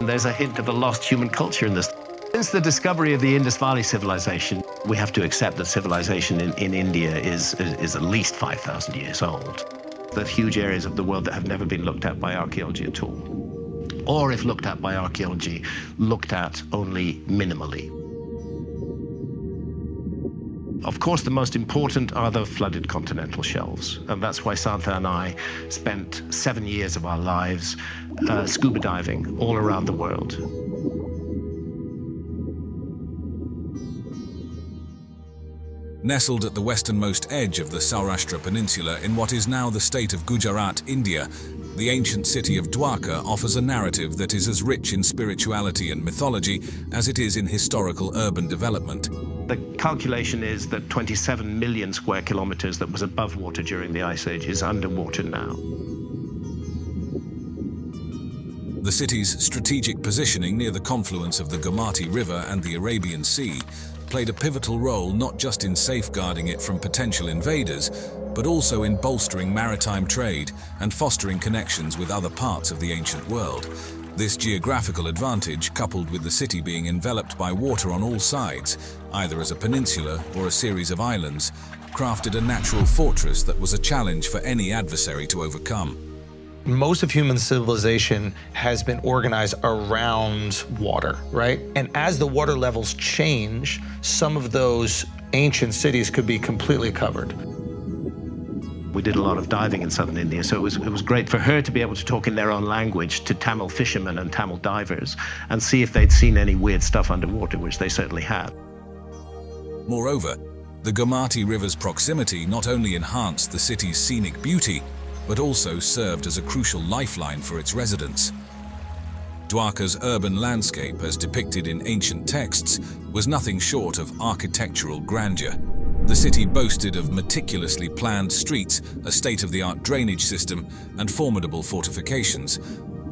There's a hint of a lost human culture in this. Since the discovery of the Indus Valley civilization, we have to accept that civilization in, in India is, is, is at least 5,000 years old. There's huge areas of the world that have never been looked at by archaeology at all. Or if looked at by archaeology, looked at only minimally. Of course, the most important are the flooded continental shelves. And that's why Santha and I spent seven years of our lives uh, scuba diving all around the world. Nestled at the westernmost edge of the Saurashtra Peninsula in what is now the state of Gujarat, India, the ancient city of Dwarka offers a narrative that is as rich in spirituality and mythology as it is in historical urban development. The calculation is that 27 million square kilometers that was above water during the Ice Age is underwater now. The city's strategic positioning near the confluence of the Gomati River and the Arabian Sea played a pivotal role not just in safeguarding it from potential invaders, but also in bolstering maritime trade and fostering connections with other parts of the ancient world. This geographical advantage, coupled with the city being enveloped by water on all sides, either as a peninsula or a series of islands, crafted a natural fortress that was a challenge for any adversary to overcome. Most of human civilization has been organized around water, right? And as the water levels change, some of those ancient cities could be completely covered. We did a lot of diving in southern India, so it was, it was great for her to be able to talk in their own language to Tamil fishermen and Tamil divers and see if they'd seen any weird stuff underwater, which they certainly had. Moreover, the Gomati River's proximity not only enhanced the city's scenic beauty, but also served as a crucial lifeline for its residents. Dwarka's urban landscape, as depicted in ancient texts, was nothing short of architectural grandeur. The city boasted of meticulously planned streets, a state-of-the-art drainage system, and formidable fortifications,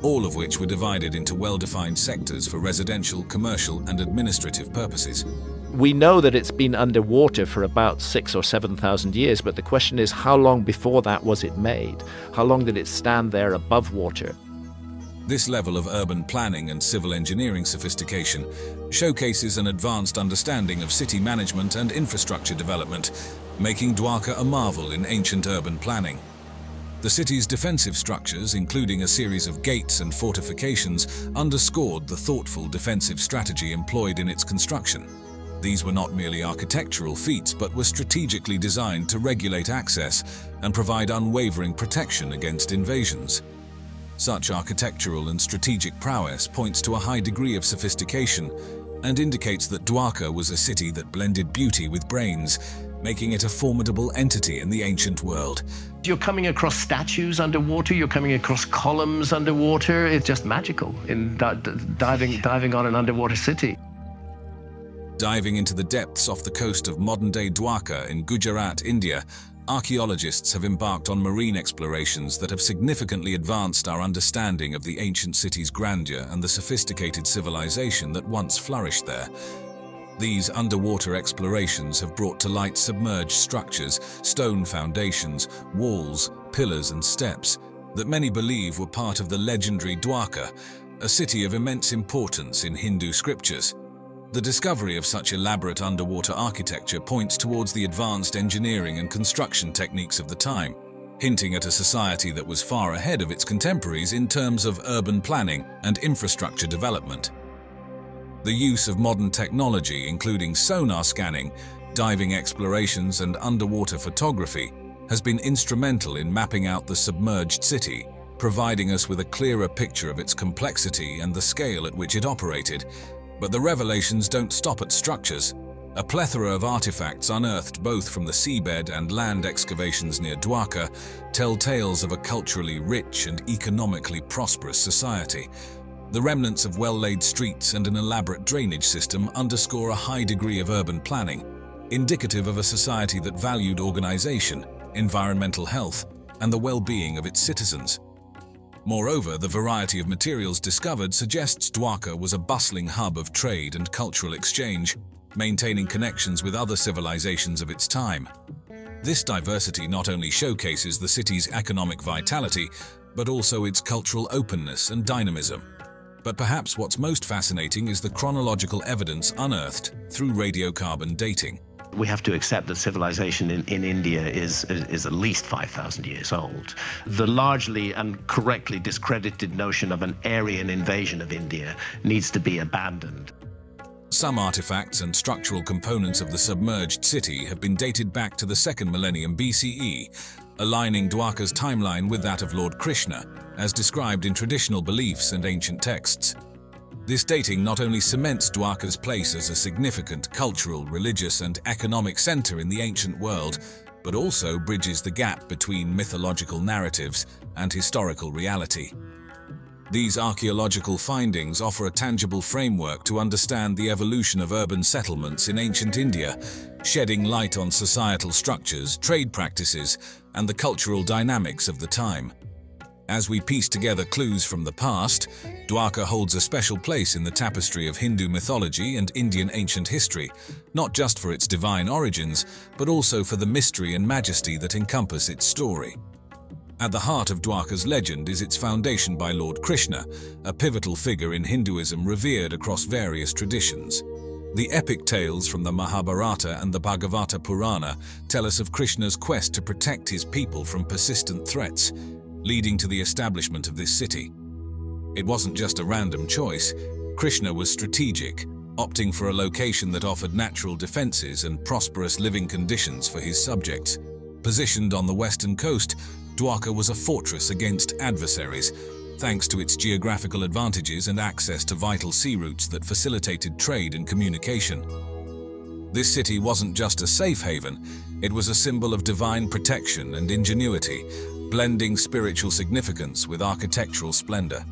all of which were divided into well-defined sectors for residential, commercial, and administrative purposes. We know that it's been underwater for about six or 7,000 years, but the question is how long before that was it made? How long did it stand there above water? This level of urban planning and civil engineering sophistication showcases an advanced understanding of city management and infrastructure development, making Dwarka a marvel in ancient urban planning. The city's defensive structures, including a series of gates and fortifications, underscored the thoughtful defensive strategy employed in its construction. These were not merely architectural feats, but were strategically designed to regulate access and provide unwavering protection against invasions. Such architectural and strategic prowess points to a high degree of sophistication and indicates that Dwarka was a city that blended beauty with brains, making it a formidable entity in the ancient world. You're coming across statues underwater, you're coming across columns underwater. It's just magical in diving, diving on an underwater city. Diving into the depths off the coast of modern-day Dwarka in Gujarat, India, archaeologists have embarked on marine explorations that have significantly advanced our understanding of the ancient city's grandeur and the sophisticated civilization that once flourished there. These underwater explorations have brought to light submerged structures, stone foundations, walls, pillars and steps that many believe were part of the legendary Dwarka, a city of immense importance in Hindu scriptures. The discovery of such elaborate underwater architecture points towards the advanced engineering and construction techniques of the time, hinting at a society that was far ahead of its contemporaries in terms of urban planning and infrastructure development. The use of modern technology, including sonar scanning, diving explorations and underwater photography, has been instrumental in mapping out the submerged city, providing us with a clearer picture of its complexity and the scale at which it operated, but the revelations don't stop at structures. A plethora of artifacts unearthed both from the seabed and land excavations near Dwarka tell tales of a culturally rich and economically prosperous society. The remnants of well-laid streets and an elaborate drainage system underscore a high degree of urban planning, indicative of a society that valued organization, environmental health, and the well-being of its citizens. Moreover, the variety of materials discovered suggests Dwarka was a bustling hub of trade and cultural exchange, maintaining connections with other civilizations of its time. This diversity not only showcases the city's economic vitality, but also its cultural openness and dynamism. But perhaps what's most fascinating is the chronological evidence unearthed through radiocarbon dating. We have to accept that civilization in, in India is, is at least 5,000 years old. The largely and correctly discredited notion of an Aryan invasion of India needs to be abandoned. Some artifacts and structural components of the submerged city have been dated back to the second millennium BCE, aligning Dwarka's timeline with that of Lord Krishna, as described in traditional beliefs and ancient texts. This dating not only cements Dwarka's place as a significant cultural, religious, and economic center in the ancient world, but also bridges the gap between mythological narratives and historical reality. These archaeological findings offer a tangible framework to understand the evolution of urban settlements in ancient India, shedding light on societal structures, trade practices, and the cultural dynamics of the time. As we piece together clues from the past, Dwarka holds a special place in the tapestry of Hindu mythology and Indian ancient history, not just for its divine origins, but also for the mystery and majesty that encompass its story. At the heart of Dwarka's legend is its foundation by Lord Krishna, a pivotal figure in Hinduism revered across various traditions. The epic tales from the Mahabharata and the Bhagavata Purana tell us of Krishna's quest to protect his people from persistent threats, leading to the establishment of this city. It wasn't just a random choice. Krishna was strategic, opting for a location that offered natural defenses and prosperous living conditions for his subjects. Positioned on the western coast, Dwarka was a fortress against adversaries, thanks to its geographical advantages and access to vital sea routes that facilitated trade and communication. This city wasn't just a safe haven, it was a symbol of divine protection and ingenuity, blending spiritual significance with architectural splendor.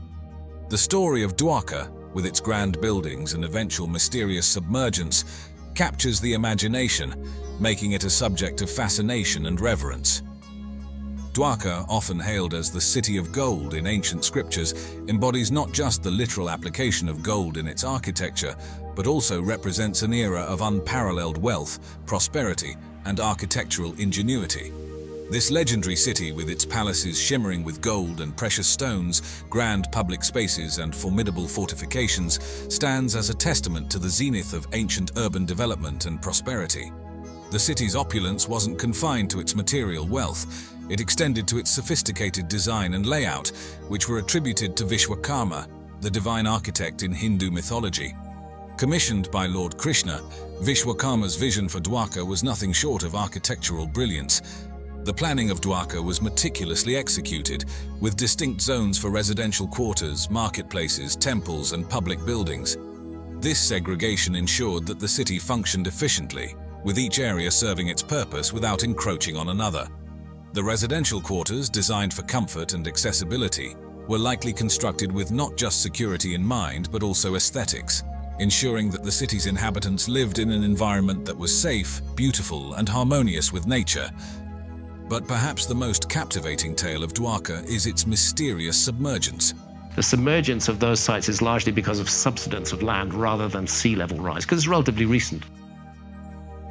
The story of Dwarka, with its grand buildings and eventual mysterious submergence, captures the imagination, making it a subject of fascination and reverence. Dwarka, often hailed as the City of Gold in ancient scriptures, embodies not just the literal application of gold in its architecture, but also represents an era of unparalleled wealth, prosperity, and architectural ingenuity. This legendary city, with its palaces shimmering with gold and precious stones, grand public spaces and formidable fortifications, stands as a testament to the zenith of ancient urban development and prosperity. The city's opulence wasn't confined to its material wealth. It extended to its sophisticated design and layout, which were attributed to Vishwakarma, the divine architect in Hindu mythology. Commissioned by Lord Krishna, Vishwakarma's vision for Dwarka was nothing short of architectural brilliance, the planning of Dwarka was meticulously executed, with distinct zones for residential quarters, marketplaces, temples, and public buildings. This segregation ensured that the city functioned efficiently, with each area serving its purpose without encroaching on another. The residential quarters, designed for comfort and accessibility, were likely constructed with not just security in mind, but also aesthetics, ensuring that the city's inhabitants lived in an environment that was safe, beautiful, and harmonious with nature, but perhaps the most captivating tale of Dwarka is its mysterious submergence. The submergence of those sites is largely because of subsidence of land rather than sea level rise, because it's relatively recent.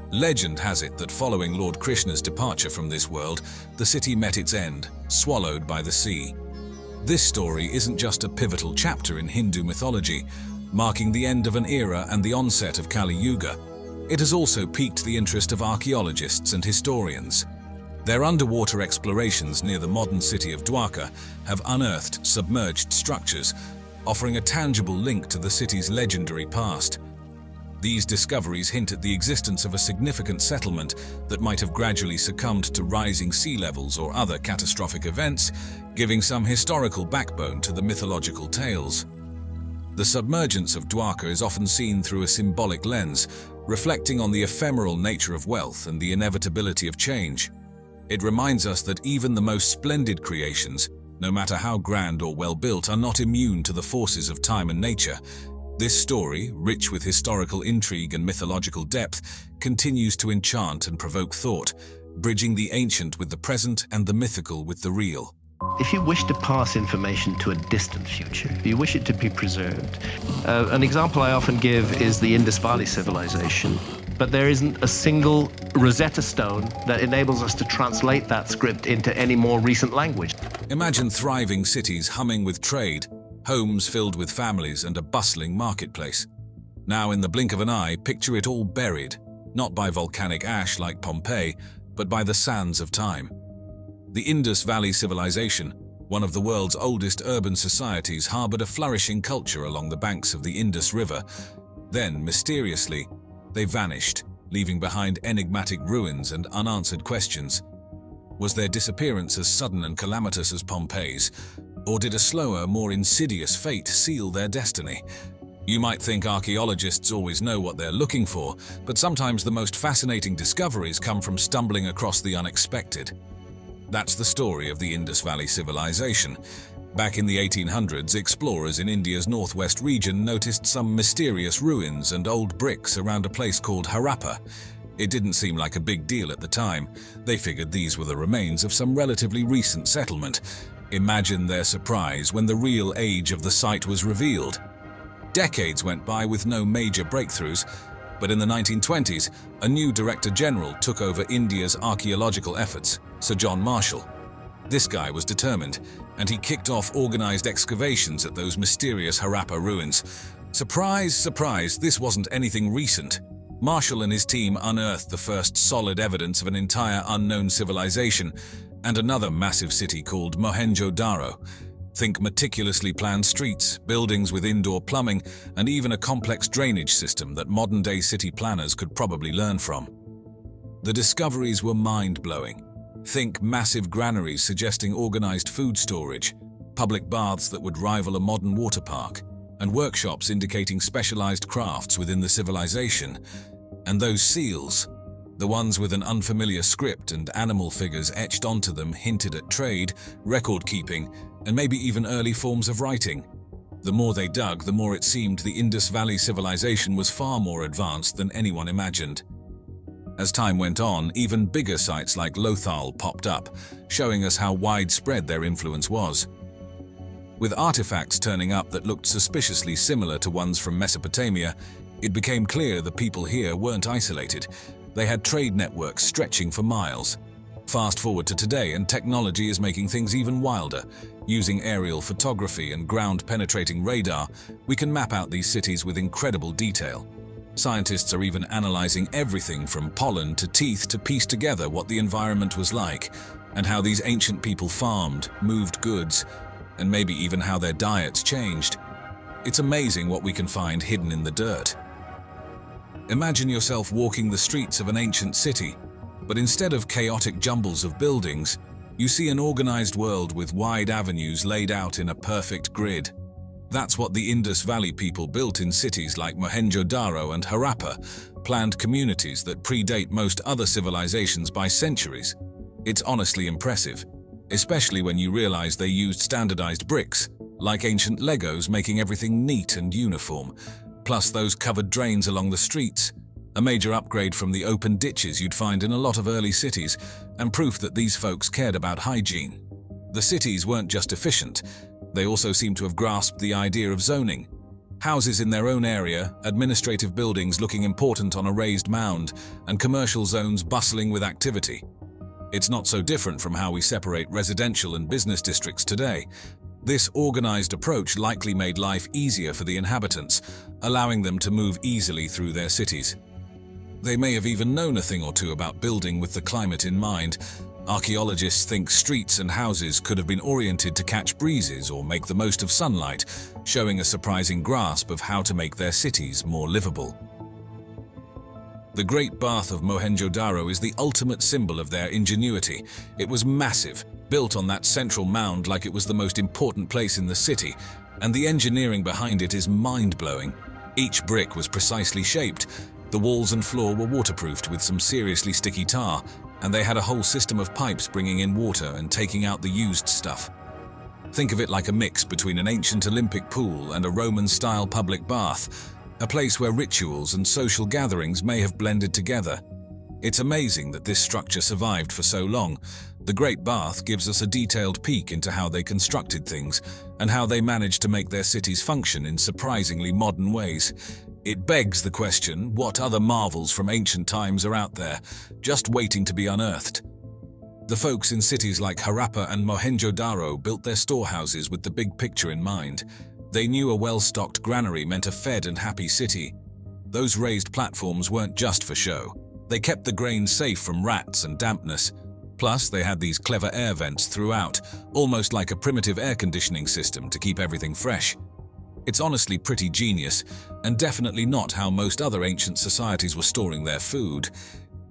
Legend has it that following Lord Krishna's departure from this world, the city met its end, swallowed by the sea. This story isn't just a pivotal chapter in Hindu mythology, marking the end of an era and the onset of Kali Yuga. It has also piqued the interest of archaeologists and historians. Their underwater explorations near the modern city of Dwarka have unearthed submerged structures, offering a tangible link to the city's legendary past. These discoveries hint at the existence of a significant settlement that might have gradually succumbed to rising sea levels or other catastrophic events, giving some historical backbone to the mythological tales. The submergence of Dwarka is often seen through a symbolic lens, reflecting on the ephemeral nature of wealth and the inevitability of change. It reminds us that even the most splendid creations, no matter how grand or well built, are not immune to the forces of time and nature. This story, rich with historical intrigue and mythological depth, continues to enchant and provoke thought, bridging the ancient with the present and the mythical with the real. If you wish to pass information to a distant future, if you wish it to be preserved, uh, an example I often give is the Indus Valley civilization but there isn't a single Rosetta Stone that enables us to translate that script into any more recent language. Imagine thriving cities humming with trade, homes filled with families and a bustling marketplace. Now, in the blink of an eye, picture it all buried, not by volcanic ash like Pompeii, but by the sands of time. The Indus Valley Civilization, one of the world's oldest urban societies, harbored a flourishing culture along the banks of the Indus River. Then, mysteriously, they vanished, leaving behind enigmatic ruins and unanswered questions. Was their disappearance as sudden and calamitous as Pompeii's, or did a slower, more insidious fate seal their destiny? You might think archaeologists always know what they're looking for, but sometimes the most fascinating discoveries come from stumbling across the unexpected. That's the story of the Indus Valley Civilization. Back in the 1800s, explorers in India's northwest region noticed some mysterious ruins and old bricks around a place called Harappa. It didn't seem like a big deal at the time. They figured these were the remains of some relatively recent settlement. Imagine their surprise when the real age of the site was revealed. Decades went by with no major breakthroughs, but in the 1920s, a new Director General took over India's archaeological efforts, Sir John Marshall. This guy was determined, and he kicked off organized excavations at those mysterious Harappa ruins. Surprise, surprise, this wasn't anything recent. Marshall and his team unearthed the first solid evidence of an entire unknown civilization and another massive city called Mohenjo-Daro. Think meticulously planned streets, buildings with indoor plumbing, and even a complex drainage system that modern-day city planners could probably learn from. The discoveries were mind-blowing. Think massive granaries suggesting organized food storage, public baths that would rival a modern water park, and workshops indicating specialized crafts within the civilization. And those seals, the ones with an unfamiliar script and animal figures etched onto them hinted at trade, record-keeping, and maybe even early forms of writing. The more they dug, the more it seemed the Indus Valley civilization was far more advanced than anyone imagined. As time went on, even bigger sites like Lothal popped up, showing us how widespread their influence was. With artifacts turning up that looked suspiciously similar to ones from Mesopotamia, it became clear the people here weren't isolated. They had trade networks stretching for miles. Fast forward to today and technology is making things even wilder. Using aerial photography and ground-penetrating radar, we can map out these cities with incredible detail. Scientists are even analyzing everything from pollen to teeth to piece together what the environment was like and how these ancient people farmed, moved goods, and maybe even how their diets changed. It's amazing what we can find hidden in the dirt. Imagine yourself walking the streets of an ancient city but instead of chaotic jumbles of buildings, you see an organized world with wide avenues laid out in a perfect grid. That's what the Indus Valley people built in cities like Mohenjo-Daro and Harappa, planned communities that predate most other civilizations by centuries. It's honestly impressive, especially when you realize they used standardized bricks, like ancient Legos making everything neat and uniform, plus those covered drains along the streets, a major upgrade from the open ditches you'd find in a lot of early cities, and proof that these folks cared about hygiene. The cities weren't just efficient, they also seem to have grasped the idea of zoning. Houses in their own area, administrative buildings looking important on a raised mound, and commercial zones bustling with activity. It's not so different from how we separate residential and business districts today. This organized approach likely made life easier for the inhabitants, allowing them to move easily through their cities. They may have even known a thing or two about building with the climate in mind. Archaeologists think streets and houses could have been oriented to catch breezes or make the most of sunlight, showing a surprising grasp of how to make their cities more livable. The Great Bath of Mohenjo-Daro is the ultimate symbol of their ingenuity. It was massive, built on that central mound like it was the most important place in the city, and the engineering behind it is mind-blowing. Each brick was precisely shaped, the walls and floor were waterproofed with some seriously sticky tar, and they had a whole system of pipes bringing in water and taking out the used stuff. Think of it like a mix between an ancient Olympic pool and a Roman-style public bath, a place where rituals and social gatherings may have blended together. It's amazing that this structure survived for so long. The Great Bath gives us a detailed peek into how they constructed things and how they managed to make their cities function in surprisingly modern ways. It begs the question, what other marvels from ancient times are out there, just waiting to be unearthed? The folks in cities like Harappa and Mohenjo-Daro built their storehouses with the big picture in mind. They knew a well-stocked granary meant a fed and happy city. Those raised platforms weren't just for show. They kept the grain safe from rats and dampness. Plus, they had these clever air vents throughout, almost like a primitive air conditioning system to keep everything fresh. It's honestly pretty genius, and definitely not how most other ancient societies were storing their food.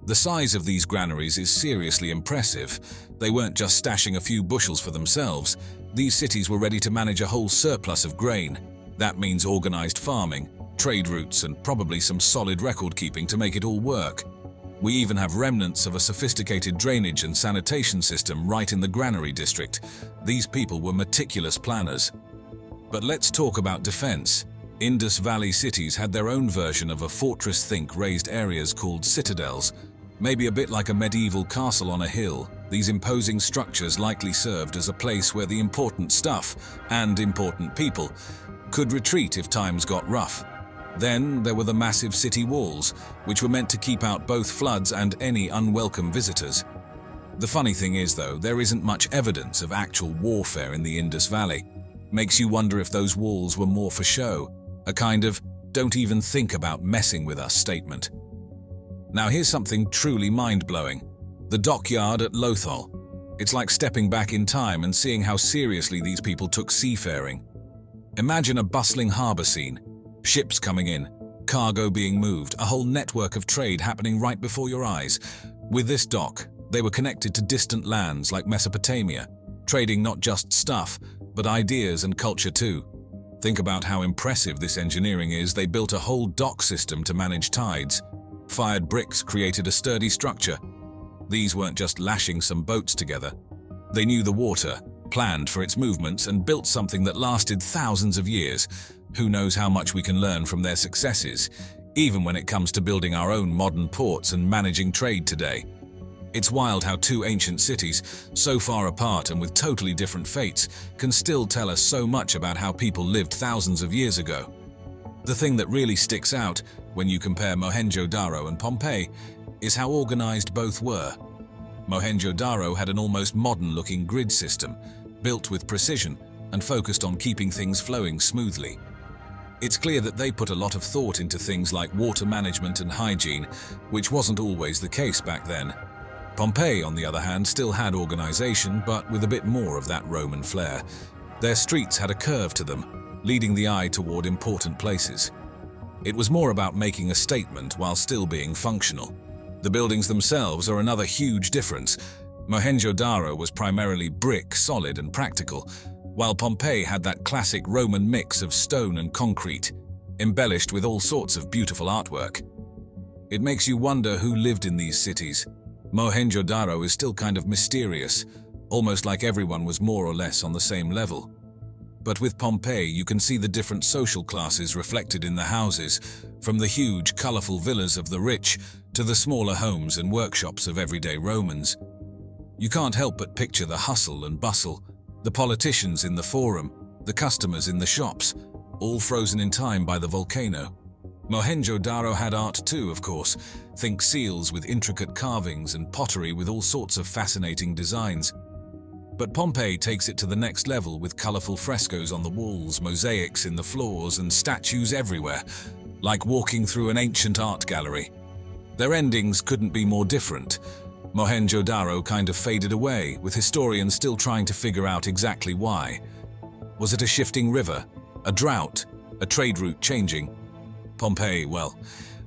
The size of these granaries is seriously impressive. They weren't just stashing a few bushels for themselves. These cities were ready to manage a whole surplus of grain. That means organized farming, trade routes, and probably some solid record keeping to make it all work. We even have remnants of a sophisticated drainage and sanitation system right in the granary district. These people were meticulous planners. But let's talk about defense. Indus Valley cities had their own version of a fortress-think raised areas called citadels, Maybe a bit like a medieval castle on a hill, these imposing structures likely served as a place where the important stuff, and important people, could retreat if times got rough. Then there were the massive city walls, which were meant to keep out both floods and any unwelcome visitors. The funny thing is, though, there isn't much evidence of actual warfare in the Indus Valley. Makes you wonder if those walls were more for show, a kind of don't even think about messing with us statement. Now here's something truly mind-blowing. The dockyard at Lothal. It's like stepping back in time and seeing how seriously these people took seafaring. Imagine a bustling harbour scene, ships coming in, cargo being moved, a whole network of trade happening right before your eyes. With this dock, they were connected to distant lands like Mesopotamia, trading not just stuff, but ideas and culture too. Think about how impressive this engineering is. They built a whole dock system to manage tides, Fired bricks created a sturdy structure. These weren't just lashing some boats together. They knew the water, planned for its movements, and built something that lasted thousands of years. Who knows how much we can learn from their successes, even when it comes to building our own modern ports and managing trade today. It's wild how two ancient cities, so far apart and with totally different fates, can still tell us so much about how people lived thousands of years ago. The thing that really sticks out when you compare Mohenjo-Daro and Pompeii is how organized both were. Mohenjo-Daro had an almost modern-looking grid system, built with precision and focused on keeping things flowing smoothly. It's clear that they put a lot of thought into things like water management and hygiene, which wasn't always the case back then. Pompeii, on the other hand, still had organization, but with a bit more of that Roman flair. Their streets had a curve to them, leading the eye toward important places. It was more about making a statement while still being functional. The buildings themselves are another huge difference. Mohenjo-Daro was primarily brick, solid and practical, while Pompeii had that classic Roman mix of stone and concrete, embellished with all sorts of beautiful artwork. It makes you wonder who lived in these cities. Mohenjo-Daro is still kind of mysterious, almost like everyone was more or less on the same level. But with Pompeii, you can see the different social classes reflected in the houses, from the huge, colourful villas of the rich to the smaller homes and workshops of everyday Romans. You can't help but picture the hustle and bustle, the politicians in the forum, the customers in the shops, all frozen in time by the volcano. Mohenjo-Daro had art too, of course. Think seals with intricate carvings and pottery with all sorts of fascinating designs. But Pompeii takes it to the next level with colourful frescoes on the walls, mosaics in the floors, and statues everywhere, like walking through an ancient art gallery. Their endings couldn't be more different. Mohenjo-Daro kind of faded away, with historians still trying to figure out exactly why. Was it a shifting river? A drought? A trade route changing? Pompeii, well,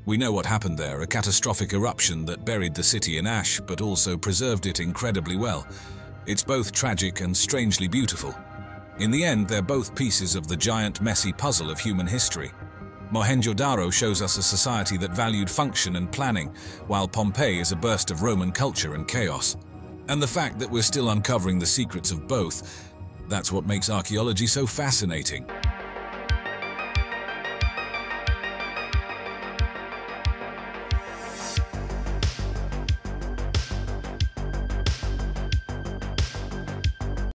we know what happened there, a catastrophic eruption that buried the city in ash, but also preserved it incredibly well. It's both tragic and strangely beautiful. In the end, they're both pieces of the giant messy puzzle of human history. Mohenjo-Daro shows us a society that valued function and planning, while Pompeii is a burst of Roman culture and chaos. And the fact that we're still uncovering the secrets of both, that's what makes archaeology so fascinating.